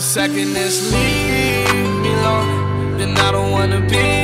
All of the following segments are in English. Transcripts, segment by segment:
second, is leave me alone. Then I don't wanna be.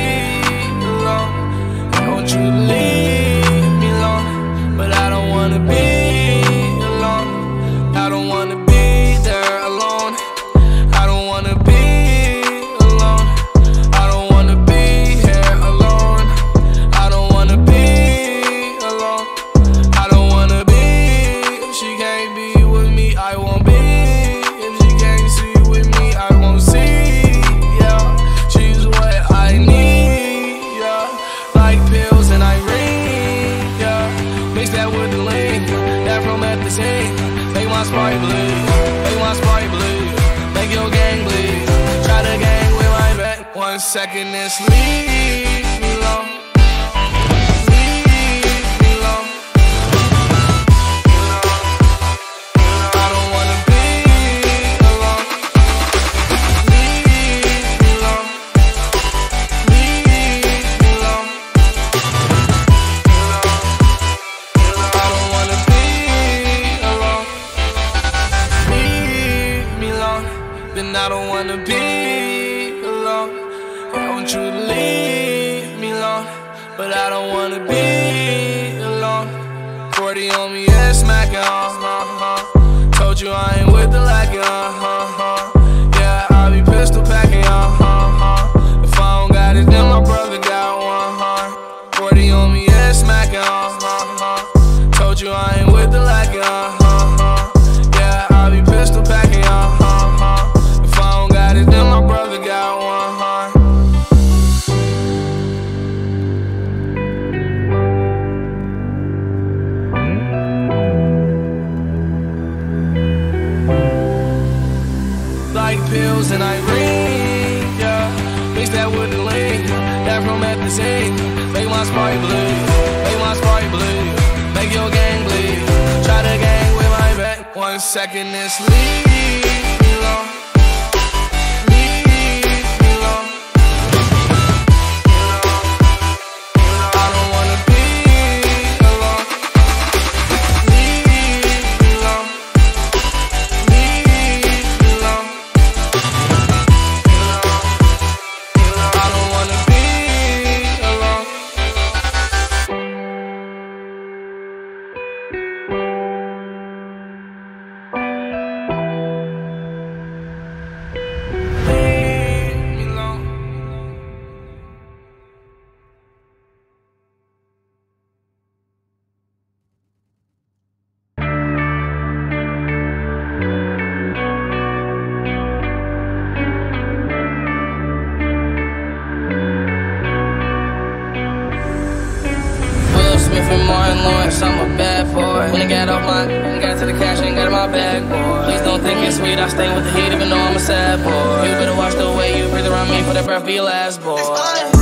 One second, it's leave told you I ain't with the lacking, uh uh-huh. second, it's leave me alone looking for more and Lawrence, I'm a bad boy. When I got off my, I got to the cash, and got in my bag, boy. Please don't think it's sweet, I stay with the heat even though I'm a sad boy. You better watch the way you breathe around me, for that breath be last, boy.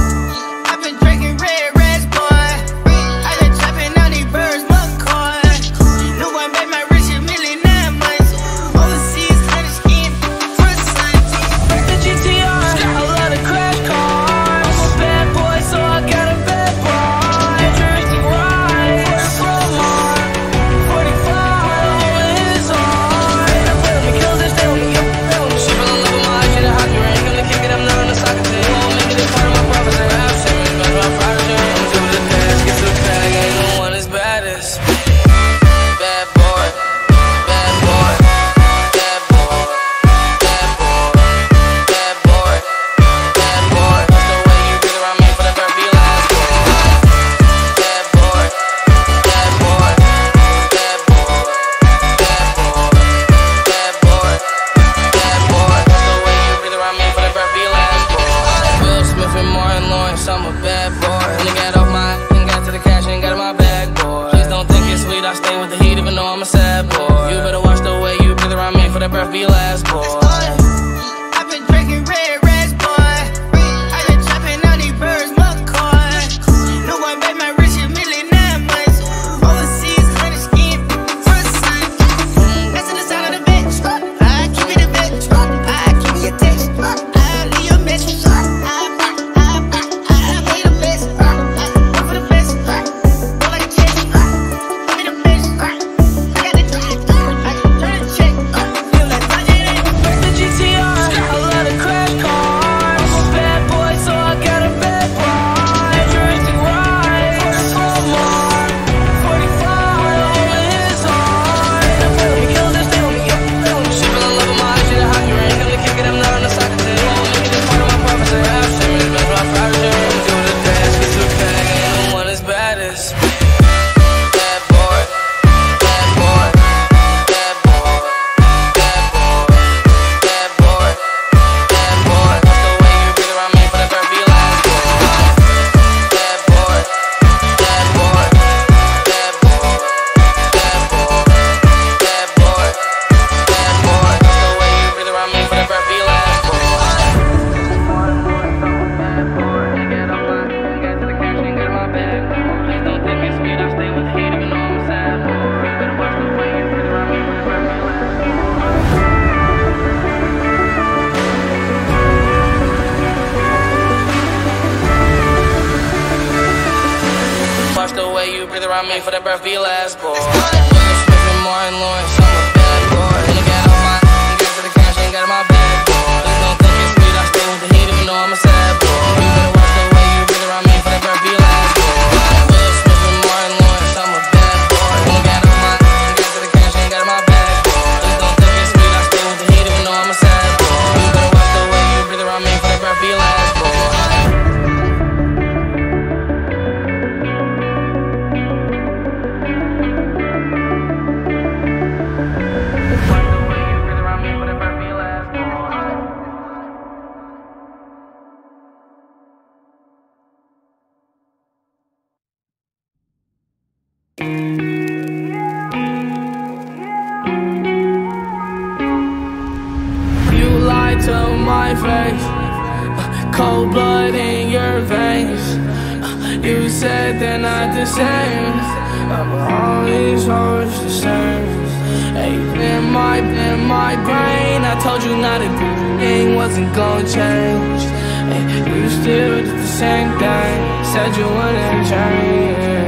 with the heat even though I'm a sad boy. You better watch the way you breathe around me, for that breath be last, boy. around me for the birth of last boy. Lawrence. Cold blood in your veins. You said they're not the same. I'm always, always the same. Hey, in my, in my brain. I told you not a thing wasn't gonna change. Hey, you still did the same thing. Said you wouldn't change.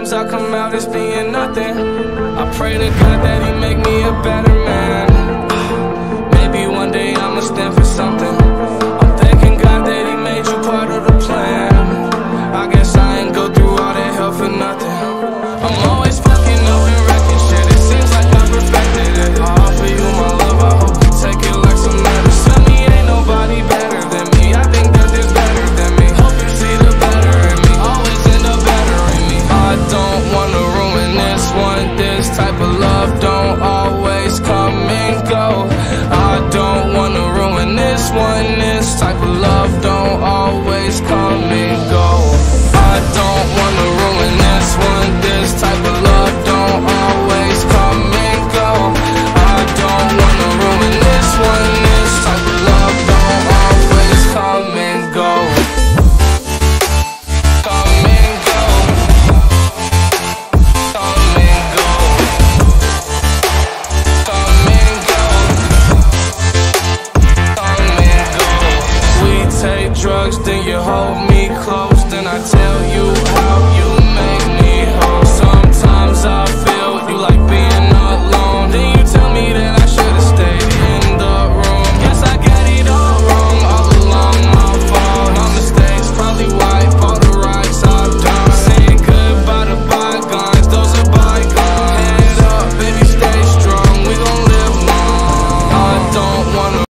Sometimes I come out as being nothing. I pray to God that He make me a better man. Maybe one day I'ma stand for something. one this type of love.